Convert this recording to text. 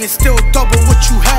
and still double what you have.